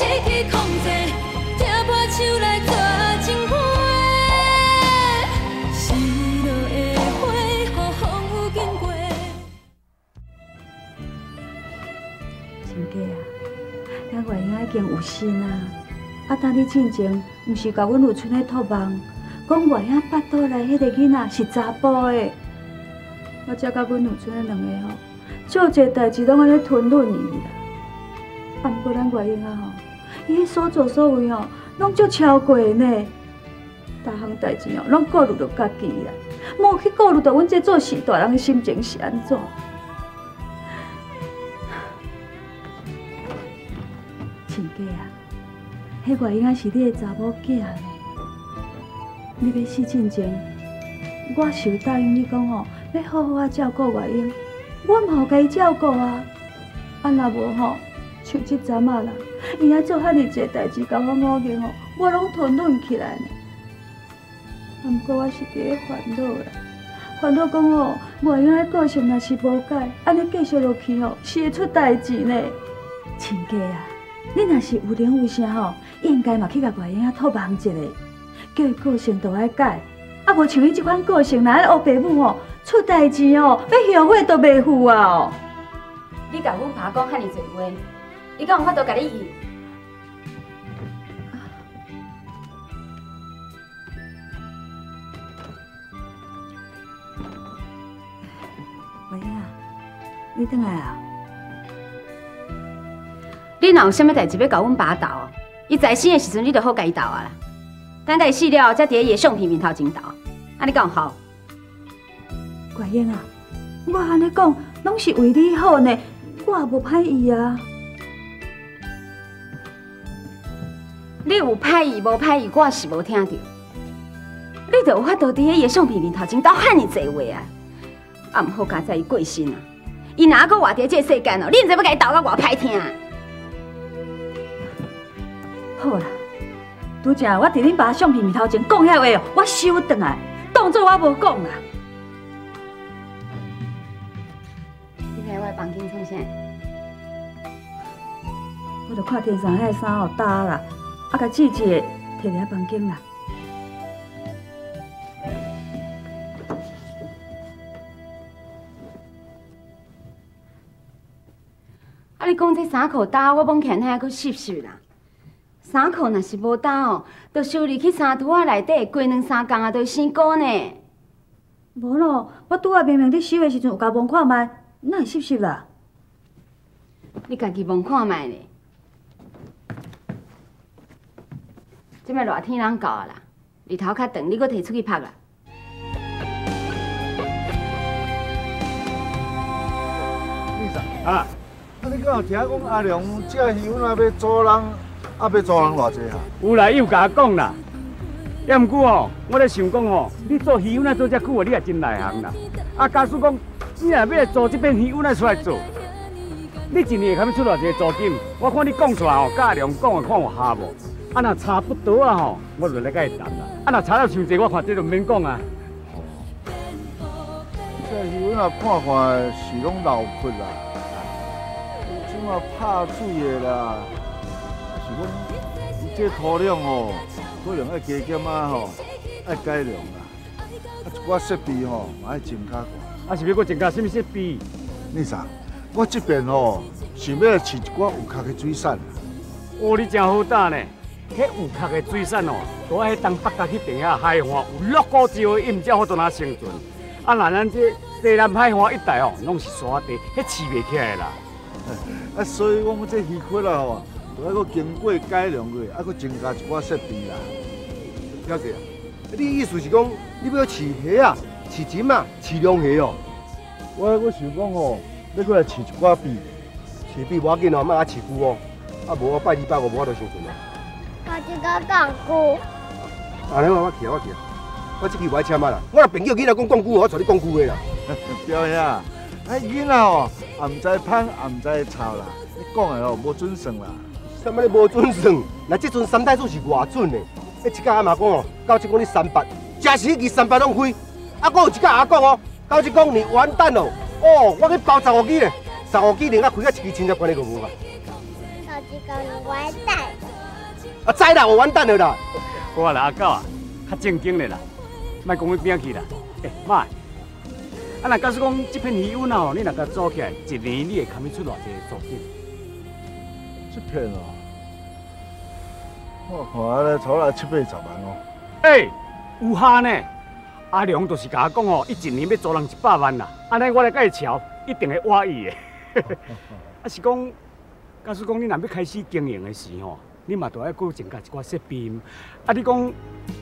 失去控制，抓破手来抓情花。失落的花，予风雨经过。亲家啊，咱外兄已经有心啊，啊，当你进前，毋是甲阮有村的托梦，讲外兄巴肚内迄个囡仔是查甫的，我才甲阮有村的两个吼，做一代志拢安尼吞忍伊啦。啊，毋过咱外兄啊吼，伊所作所为哦，拢足超过呢。大项代志哦，拢顾虑着家己啦，无去顾虑着阮这做事大人的心情是安怎。亲家啊，迄外婴仔是你的查某囝呢。你要死进前，我是有答应你讲哦，要好好啊照顾外婴，我嘛有该照顾啊。啊，若无吼，像即阵啊啦，伊遐做遐尼济代志，甲我误言哦，我拢吞忍起来呢。啊，毋过我是伫咧烦恼啦，烦恼讲哦，外婴仔个性若是无改，安尼继续落去哦，是会出代志呢。亲家啊。你若是有灵有声吼，应该嘛去甲外婴仔托梦一下，叫伊个性都爱改，啊无像伊即款个性，若爱学爸母吼，出代志哦，要后悔都袂赴啊哦。你甲阮爸讲遐尼侪话，伊敢有法度甲你医？外婴啊，你倒来啊？你若有啥物代志要甲阮爸斗，伊在生的时阵你就好甲伊斗啊啦。等待死了，才伫咧野相片面头前斗，安尼讲好？怪英啊，我安尼讲拢是为你好呢，我也无歹意啊。你有歹意无歹意，我是无听到。你就有法度伫咧野相片面头前斗遐尼济话啊？啊，毋好加在伊过身啊！伊哪个活伫这个世间哦，你毋知要甲伊斗到偌歹听啊。好啦，拄则我伫恁爸相片面头前讲遐话哦，我收转来，当做我无讲啊。你来我的房间创啥？我就看天上迄个衫哦搭啦，啊，甲姊姊摕伫遐房间啦。啊，你讲这衫裤搭，我摸起来遐搁湿湿啦。衫裤若是无搭哦，就修理去衫橱仔内底，过两三工啊，就生菇呢。无咯，我拄仔明明伫收的时阵有甲摸看觅，哪会湿湿啦？你家己摸看觅咧。即摆热天人到啊啦，日头较长，你搁摕出去晒啦。啊，啊！你敢有听讲阿良这鱼仔要租人，啊要租人偌济啊？有啦，伊有甲我讲啦。也毋过哦，我咧想讲哦，你做鱼仔做遮久哦，你也真内行啦。啊，假使讲你若要来做这边鱼仔出来做，你一年会堪出偌济租金？我看你讲出来哦，甲阿良讲的看有合无？啊，若差不多啊吼，我就来甲伊谈啦。啊，若差了伤济，我看这就免讲啊。这鱼仔看看是拢流血啦，有怎啊拍水的啦，是讲伊这土壤吼，可能爱加减啊吼，爱改良啦，啊一寡设备吼嘛爱增加过。啊，是要搁增加什么设备？你啥？我这边吼想要饲一寡有壳的水产。哦，你真好胆呢！迄有壳的水产哦，都爱当北角迄边遐海岸有鹿骨礁的，伊毋才好多哪生存。啊，那咱这西南海岸一带哦，拢是沙地，迄饲袂起来啦。啊，所以我们这鱼壳啦吼，都要搁经过改良过，啊，搁增加一寡设备啦。了解。你意思是讲，你要饲虾啊、饲金啊、饲龙虾哦？我我想讲吼，要过来饲一寡鳖，饲鳖无要紧哦，莫啊饲龟哦。啊，无我拜二拜五无法度生存啊。我这个讲句，啊，你我我去啊，我去啊。我这支我爱请嘛啦，我若朋友囡仔讲讲句，我找你讲句的啦。表兄，啊囡仔哦，也毋知芳，也毋知臭啦，你讲的哦无准算啦。什么你无准算？那这阵三代数是偌准的？迄一个阿妈讲哦，到即讲你三八，真是迄支三八拢开。啊，我有一个阿讲哦，到即讲你完蛋咯。哦，我去包十五支咧，十五支另外开啊一支千十块的个无啊。大一个完蛋。啊，知啦，我完蛋了啦。好啦，阿狗啊，较正经的啦，莫讲去边去啦。诶，妈，啊，若假使讲这片鱼温哦，你若甲做起来，一年你会堪去出偌济租金？这片哦，我看咧，炒来七八十万哦。诶，有下呢。阿良就是甲我讲哦，伊一年要租人一百万啦。安尼我来甲伊瞧，一定会挖伊的。啊是讲，假使讲你若要开始经营的时候，你嘛都要搁增加一寡设备。啊，你讲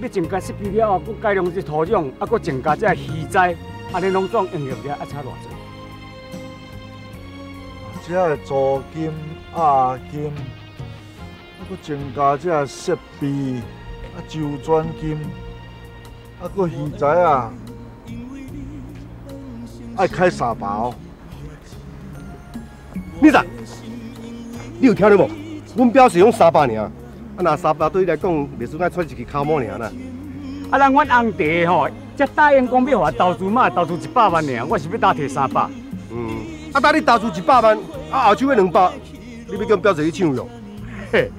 要增加设备了后，搁改良这土壤，啊，搁增加这鱼材，安尼拢总用入了啊差偌济？这个租金、押金，啊，搁增加这设备、啊，周转金，啊，搁鱼仔啊，爱开三包。你啥？你有听到无？阮表是用三百尔，啊，那三百对你来讲，袂算爱出一支口毛尔啦。啊，咱阮红弟吼，才答应讲要互我投资嘛，投资一百万尔，我是要打摕三百。嗯，啊，等你投资一百万，啊，后手迄两百，你要叫表姐去抢用？嘿，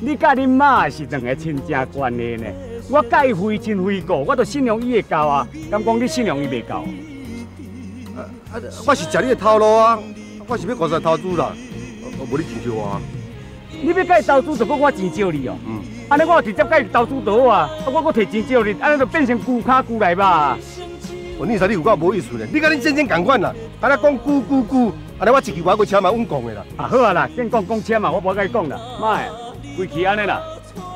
你甲恁妈是两个亲情关系呢。我甲伊非亲非故，我都信用伊会够啊。敢讲你信用伊袂够？啊啊，我是食你的头路啊，我是要国际投资啦，我无你钱少我。你要甲伊投资，就搁我钱借你哦。嗯，安尼我直接甲伊投资就好啊，啊我搁摕钱借你，安尼就变成旧卡旧来吧。我你说你有够无意思咧，你甲恁先生共款啦，安尼讲久久久，安尼我一句话搁车嘛稳讲的啦。啊好啊啦，先讲讲车嘛，我无甲你讲啦。妈呀，规矩安尼啦，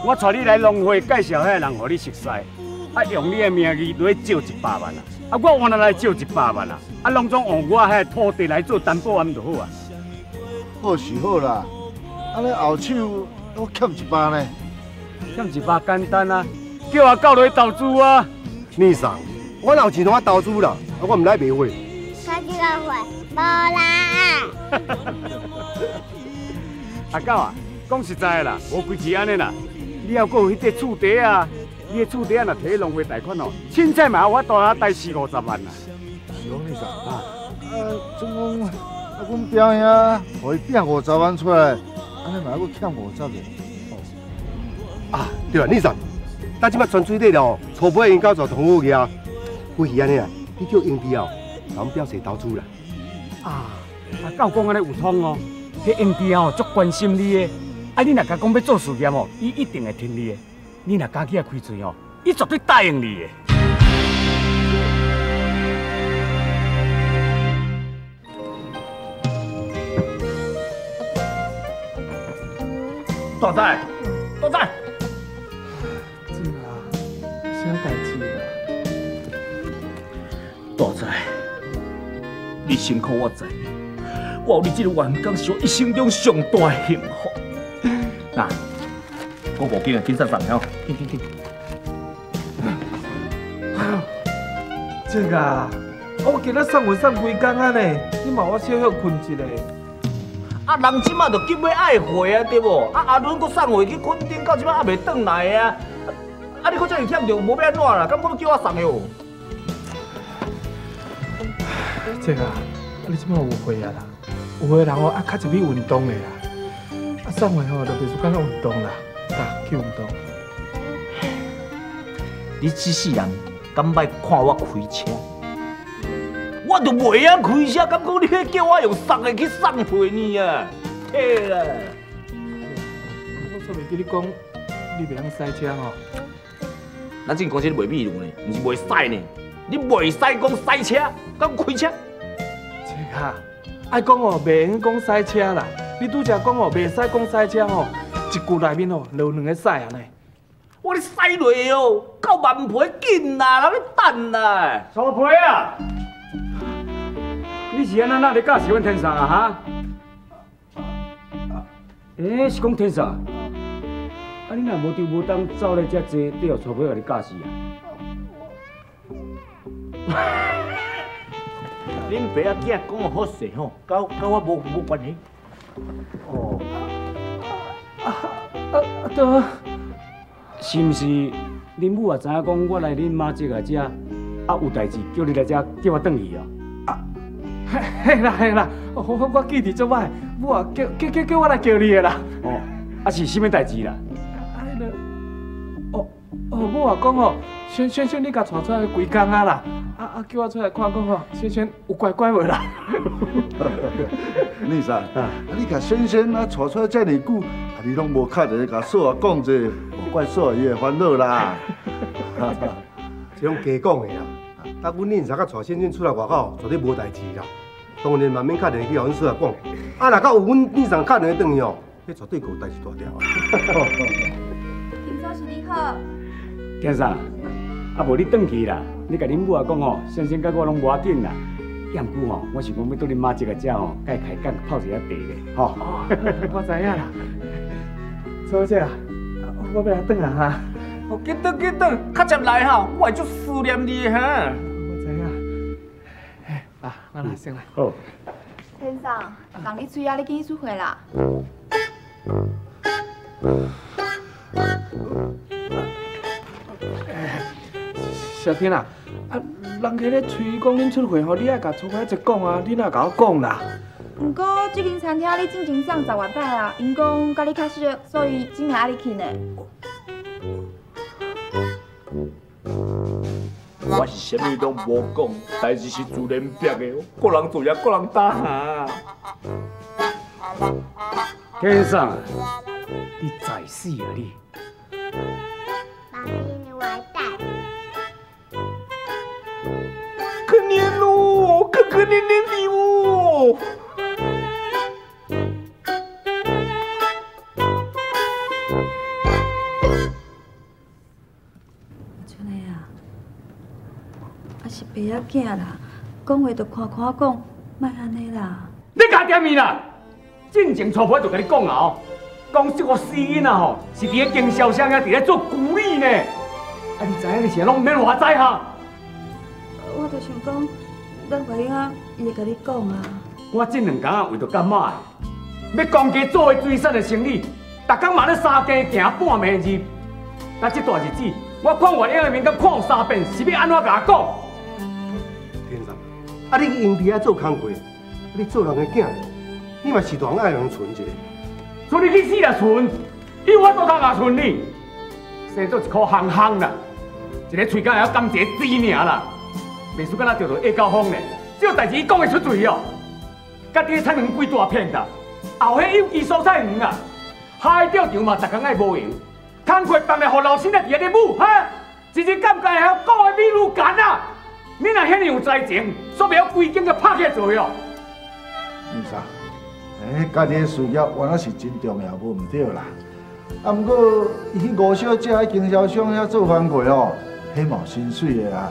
我带你来农会介绍遐人，互你熟悉，啊用你的名义来借一百万啦，啊我换来借一百万啦，啊拢总用我遐土地来做担保安就好啊。好是好啦，安尼后手我欠一百呢。欠一百简单啊，叫我到落去投资啊。你啥？我有钱同我投资啦，啊我唔来卖货。他这个会无啦。阿狗啊，讲实在的啦，无规矩安尼啦。你要搁有迄块厝地啊，你的厝地啊，若摕去农会贷款哦，凊彩嘛有法度啊贷四五十万啦。是讲你啥？啊，啊，总讲啊，阮表兄互伊变五十万出来，安尼嘛还阁欠五十个。啊，对啊，你啥？咱即摆传水底了，初步因搞做同好个啊，规矩安尼啊，你叫英弟哦，甲阮表示投资啦。啊，阿狗讲安尼有通哦，迄 M D 哦足关心你的，啊你若甲讲要做事业哦，伊一定会听你的。你若家己啊开嘴哦，伊绝对答应你的。大仔，大仔，是啊，啥代志啦？大仔，你辛苦我知，我有你这个员工是我一生中上大的幸福。那，我无紧啊，紧上上了，紧紧紧。这个啊，我今仔送货送几工啊呢？你嘛我小小困一下。啊，人即马着急要爱货啊，对无？啊，阿伦搁送货去垦丁，到即马还袂转来啊！啊，你搁这样欠着，无要安怎啦？敢要叫我送的哦？这个啊，你即摆有货啊啦？有货人哦，啊，较入去运动的啦。啊，送货吼，就袂输讲运动啦，啊，去运动。你这世人敢捌看我开车？我都袂晓开车，敢讲你要叫我用送的去送货呢啊？嘿啦！我煞袂记你讲，你袂晓赛车吼？咱这公司袂秘鲁呢，毋是袂使呢。你袂使讲赛车，敢开车？这个啊，爱讲哦，袂用讲赛车啦。你拄则讲哦，袂使讲赛车吼，一句内面哦，留两个赛安尼。我咧驶落哦，到万倍紧啦，哪咧等啦？曹培啊，你是安那那咧驾驶阮天上啊哈？诶、是讲天上啊？啊，你若无丢无当走咧遮济，你互曹培互你驾驶啊？恁爸仔囝讲的好势吼，甲甲我无无关系。哦，啊啊对。是毋是恁母也知影讲我来恁妈这个遮，啊有代志叫你来遮，叫我转去哦？嘿啦嘿啦，我我记伫做歹，母啊叫叫叫叫我来叫你的啦。哦，啊是什么代志啦？哎了，哦哦，我啊讲哦，轩轩轩你甲带出来几工啊啦？啊啊叫我出来看讲哦，萱萱有乖乖无啦？你啥，啊，你甲萱萱啊带出来遮尼久，啊你拢无敲着甲嫂啊讲者，无怪嫂伊会烦恼啦。这种假讲的啦。啊，阮恁三个带先生出来外口，绝对无代志啦。当然万免敲电话去甲阮嫂啊讲。啊，若到有阮恁三敲电话转去哦，迄绝对有代志大条啊。听说是你好，先生，啊无你转去啦，你甲恁母啊讲吼，先生甲我拢无要紧啦。要毋过吼，我想讲要倒恁妈即个食吼，该开讲泡一下茶咧，吼。我知影啦。小姐啊，我要来转啊哈。哦，紧转紧转，较接来哈，我会足思念你的哈。我知影。啊，我来先来。好。先生，人你催啊，你紧去出会啦。小天啊，啊，人家咧催讲恁出会吼，你爱甲出伙一讲啊，你哪甲我讲啦？不过这间餐厅你进前送十万摆啊，因讲甲你较熟，所以真爱你去呢。我是啥物都无讲，代志是自然逼的，个人做也个人担下。先生，你在死啊你！把你的完蛋。可怜喽，可可怜怜你哦。春啊是爸仔囝啦，讲话就看看讲，莫安尼啦。你家点面啦？进前初婆就甲你讲啊哦，讲这个死囡仔吼是伫咧经销商啊伫咧做古理呢。啊，你知影你是拢毋免话知哈？我就想讲，咱外英仔伊会甲你讲啊。我这两天啊为着干嘛的？要公家做的水产的生意，逐工嘛咧三更行半暝日。那这段日子，我看外英的面甲看有三遍，是要安怎甲我讲？啊你用地啊做工课，你做人的囝，你嘛是当爱人存一个。存你去死啦存！你有法度通也存你？生做一颗憨憨啦，一个喙角会晓甘一个字尔啦，袂输敢若钓到下高风呢。这代志伊讲会出嘴哦。甲伫咧产两几大片的，后迄有机蔬菜园啊，海钓场嘛，逐工爱无闲，工课放来互老师啊，伫咧舞哈，一日感觉会晓讲的美女干啊！你若遐尼有才情，说袂晓规间个拍起来做哦。丽莎，哎，家己的事业原来是真重要，无毋对啦。啊，毋过伊去五小姐喺经销商遐做番过哦，迄嘛有薪水的啊。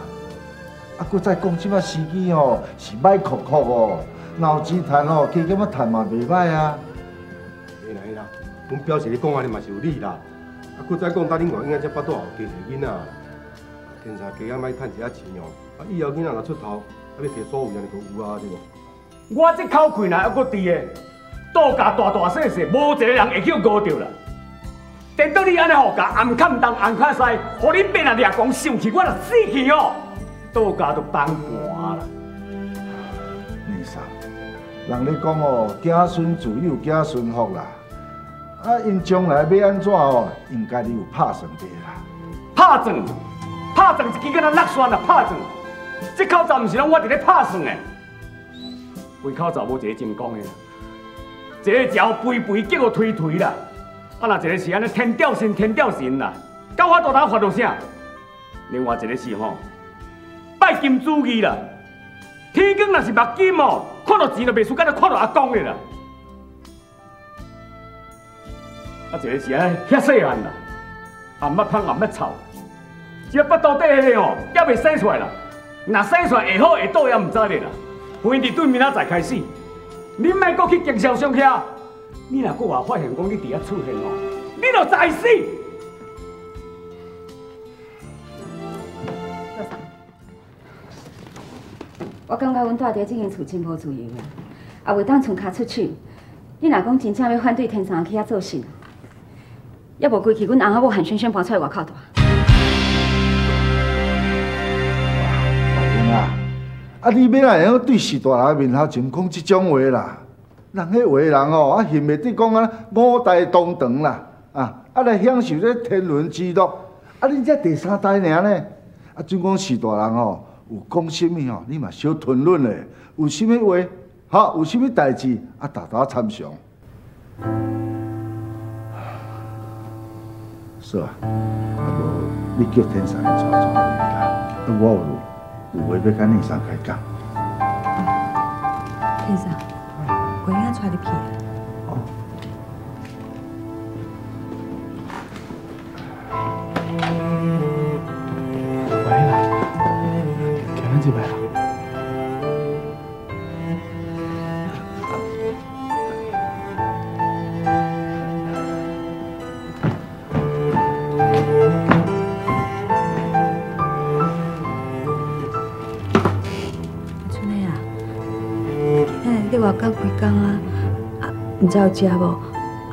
啊，搁再讲即摆时机哦，是歹酷酷哦，若有钱趁哦，加减啊趁嘛袂歹啊。会啦会啦，阮表示你讲安尼嘛是有理啦。啊，搁再讲，等恁外应该才巴肚后加一个囡仔，天生加减莫趁一下钱哦。啊，以后囡仔若出头，啊要摕所有安尼都有啊，对无？我这口气若还搁伫的，度假大大细细，无一个人会去误着啦。等到你安尼互教，暗砍东暗砍西，互你变啊掠光生气，我就死去哦。度假都崩盘啦。丽莎，人咧讲哦，子孙自有子孙福啦。啊，因将来要安怎哦，应该你有拍算过啦。拍算，拍算一支敢若落山啦，拍算。这口罩毋是拢我伫咧拍算的，胃口罩无一个成功的啦，一个只有肥肥，结果推推啦。啊，若一个是安尼天吊神，天吊神啦，到我大头发到啥？另外一个是吼，拜金主义啦。天光若是目金哦，看到钱就袂输，敢若看到阿公的啦。啊，一个是安尼遐细汉啦，暗捌芳暗捌臭，这腹肚底迄个哦，也袂生出来啦。那生出来会好会倒也毋知咧啦。反正对明仔载开始，你莫搁去经销商遐。你若搁话发现讲你伫遐出现哦，你就在死。我感觉阮大爹这间厝真无自由啊，也袂当从脚出去。你若讲真正要反对天上去遐做事，要无规气阮翁仔某喊轩轩搬出来外口住。啊，你要哪样对士大人面头前讲即种话啦？人迄话人哦，啊，恨袂得讲啊，五代同堂啦，啊，啊来享受这天伦之乐。啊，你这第三代尔呢？啊，准讲士大人哦，有讲什么哦，你嘛小吞论嘞。有什么话，哈，有什么代志，啊，大大参详。是啊，啊无你叫天上来做做话啦，我有有话要甲你上开讲。天生，我应该带你去啊。哦。回来，今咱这边啦。工啊？啊，毋知有食无？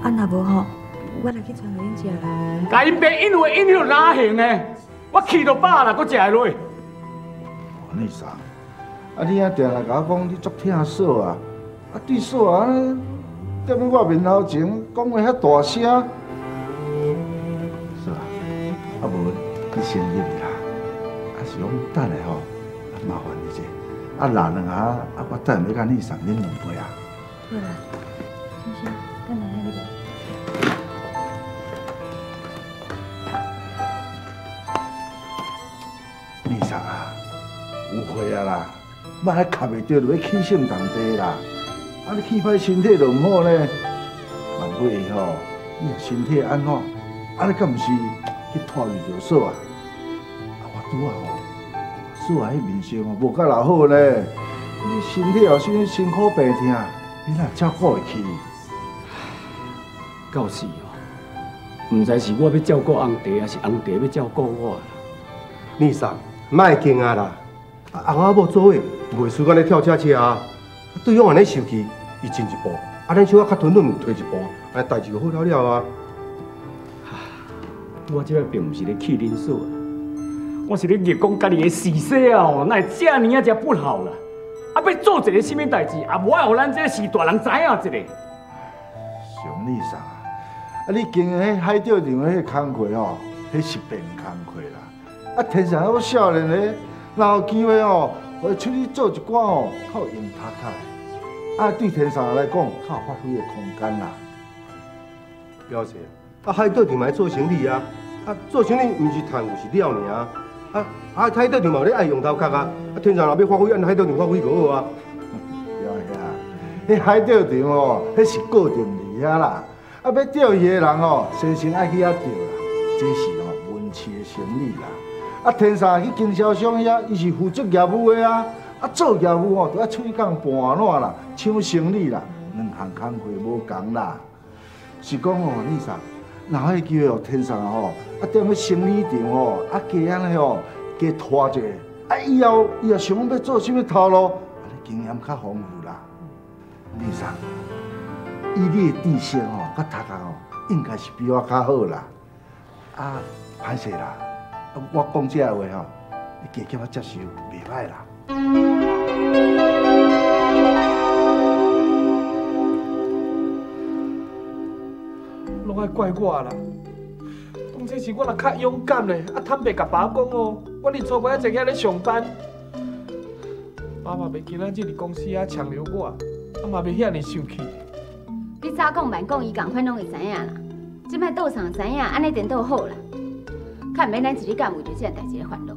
啊，若无吼，我来去传互恁食啦。甲因爸因为因迄哪行呢？我气到饱啦，搁食会落。你啥？啊，你啊定来甲我讲你足疼嫂啊，啊对嫂啊，踮咧我面头前讲话遐大声。是啊，啊无你先入去啦，啊是讲等下吼，啊麻烦你者，啊拿两下，啊我等下要甲你送恁两杯啊。好啦，先生，干哪里无？你啥啊？有会啊啦，莫还卡袂着就要起性动地啦。啊，你气歹身体就毋好呢。万一吼，你若身体安怎？啊，你敢毋是去拖住着嫂啊？啊，我拄啊吼，嫂啊迄面相哦，无甲老好呢。你身体后什么辛苦病痛，你哪照顾会起？到时哦，毋知是我要照顾红弟，还是红弟要照顾我啦。你啥？莫惊啊啦！啊，翁仔某做伙袂输咱咧跳车车啊！对方安尼生气，伊进一步，啊，咱小可较吞吞退一步，安尼代志就好了了啊！我这摆并毋是咧气恁嫂啊，我是咧热讲家己的死死啊哦，哪会遮尔啊遮不好啦？啊，要做一个什么代志，啊无爱互咱这个士大人知影一个。上你啥？啊，你经营迄海钓场的迄工课哦，迄是变工课啦。啊，天上我少年的，若有机会哦，我出去做一寡哦，较有用读起来。啊，对天上来讲，较有发挥的空间啦。表姐，啊，海钓场来做生意啊！啊，做生意毋是赚有是了尔啊！啊，啊，海钓场嘛有咧爱用头壳啊！啊，天上若要发挥，按海钓场发挥就好啊！了遐，迄海钓场哦，迄是固定伫遐啦。啊，要钓鱼的人哦，先先爱去遐钓啦，这是哦文市的生意啦。啊，天上去经销商遐，伊是负责业务的啊。啊，做业务哦，就要出去讲盘烂啦，抢生意啦，两项工课无共啦。是讲哦，你啥？若迄机会哦，天上哦，啊，踮咧生理场哦，啊，加安尼哦，加拖一下，啊，以后以后想要做什么头路，啊，经验较丰富啦。你啥？以你的知识哦，甲读啊哦，应该是比我较好啦。啊，歹势啦，我讲这话吼，你加减我接受，袂歹啦。怪我啦！当初是我若较勇敢咧，啊坦白甲爸讲哦，我日初尾一直遐咧上班，爸嘛袂今仔日伫公司啊强留我，啊嘛袂遐尼生气。你早讲慢讲，伊共款拢会知影啦。即摆倒上知影，安尼颠倒好啦。较毋免咱一日干为着这件代志咧烦恼。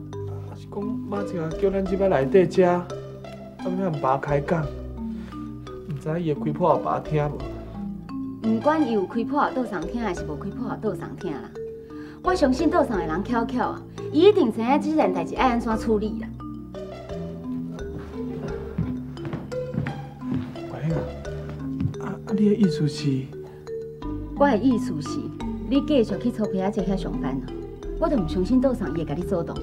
是讲马姐叫咱即摆内底食，啊要向爸开讲，毋知伊会开破互爸听无？毋管伊有开破后倒上听，还是无开破后倒上听啦。我相信倒上的人巧巧啊，伊一定知影这件代志爱安怎处理啦。喂啊，啊啊你的意思是？我的意思是，你继续去粗皮仔这遐上班啊。我都毋相信倒上伊会甲你做动。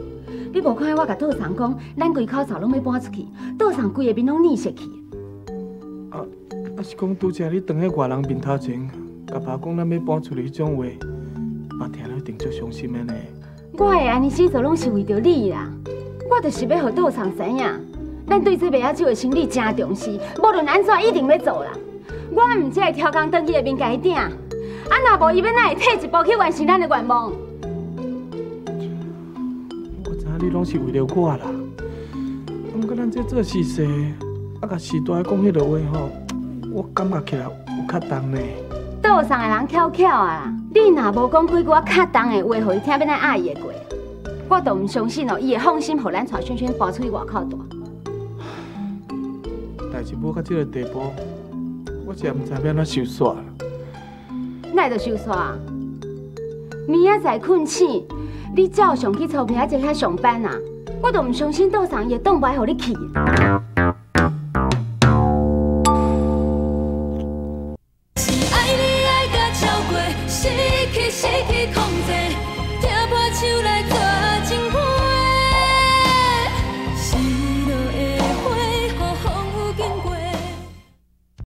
你无看我甲倒上讲，咱规口罩拢要搬出去，倒上规个面拢逆色去。啊是讲拄则你当喺外人面头前，甲爸讲咱要搬出去迄种话，爸听了一定足伤心的呢。我会安尼死做拢是为着你啦。我就是要互倒上知影，咱对这卖仔酒的生意真重视，无论安怎一定要做啦。我毋只会挑工登去下面甲伊顶，啊若无伊要哪会退一步去完成咱的愿望？我知影你拢是为了我啦。毋过咱这做事实，啊，甲时代讲迄个话吼，我感觉起来有较重呢。岛上的人巧巧啊，你若无讲几句较恰当的话，互伊听，要咱爱伊的过，我都毋相信哦，伊会放心，互咱带萱萱搬出去外口住。代志要到这个地步，我真毋知要安怎收煞啦。哪会着收煞？明仔载困醒，你照常去草坪仔坐遐上班啊！我都毋相信岛上伊会当不爱互你去。